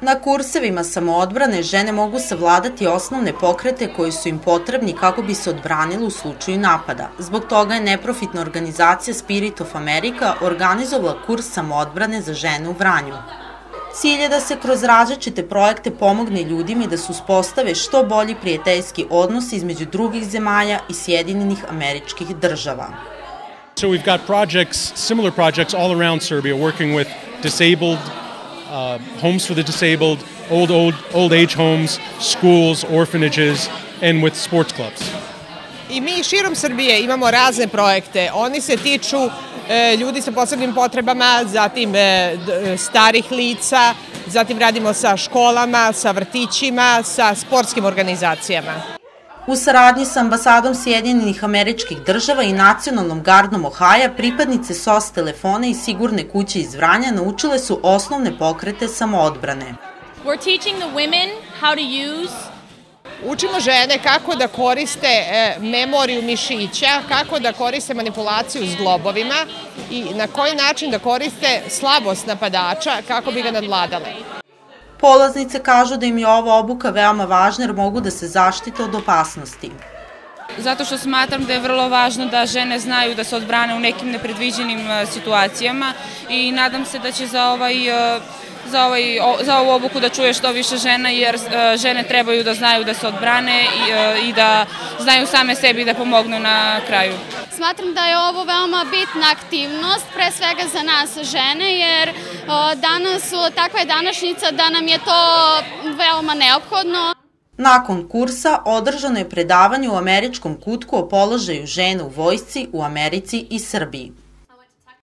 Na kursevima samoodbrane žene mogu savladati osnovne pokrete koji su im potrebni kako bi se odbranile u slučaju napada. Zbog toga je neprofitna organizacija Spirit of America organizovala kurs samoodbrane za žene u Vranju. Cilj je da se kroz različite projekte pomogne ljudima i da se uspostave što bolji prijateljski odnos između drugih zemalja i Sjedinjenih američkih država. So we've got projects, similar projects all around Serbia working with disabled uh, homes for the disabled, old, old, old age homes, schools, orphanages, and with sports clubs. I mi širom Srbije imamo razne projekte. Oni se tiču e, ljudi sa posebnim potrebama, zatim e, starih lica, zatim radimo sa školama, sa vrtićima, sa sportskim organizacijama. U saradnji sa ambasadom Sjedinjenih američkih država i nacionalnom gardom Ohaja, pripadnice SOS telefona i sigurne kuće iz Vranja naučile su osnovne pokrete samoodbrane. We're teaching the women how to use Učimo žene kako da koriste e, memoriju mišića, kako da koriste manipulaciju s globovima i na koji način da koriste slabost napadača kako bi ga nadladale. Polaznice kažu da im je ova obuka veoma važna jer mogu da se zaštite od opasnosti. Zato što smatram da je vrlo važno da žene znaju da se odbrane u nekim nepredviđenim e, situacijama i nadam se da će za ovaj e, za, ovaj, za ovu obuku da čuje što više žena, jer e, žene trebaju da znaju da se odbrane i, i da znaju same sebi da pomognu na kraju. Smatram da je ovo veoma bitna aktivnost, pre svega za nas žene, jer danas, takva je današnjica da nam je to veoma neophodno. Nakon kursa održano je predavanje u američkom kutku o položaju žena u vojsci u Americi i Srbiji.